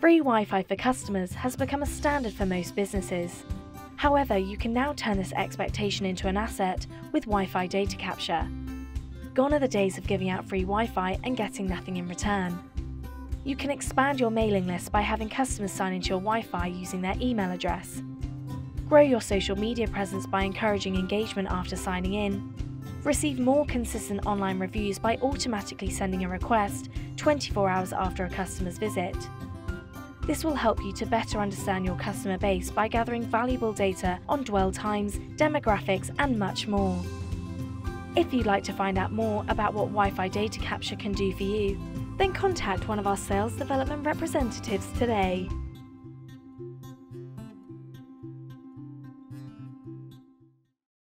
Free Wi-Fi for customers has become a standard for most businesses. However, you can now turn this expectation into an asset with Wi-Fi data capture. Gone are the days of giving out free Wi-Fi and getting nothing in return. You can expand your mailing list by having customers sign into your Wi-Fi using their email address. Grow your social media presence by encouraging engagement after signing in. Receive more consistent online reviews by automatically sending a request 24 hours after a customer's visit. This will help you to better understand your customer base by gathering valuable data on dwell times, demographics, and much more. If you'd like to find out more about what Wi Fi data capture can do for you, then contact one of our sales development representatives today.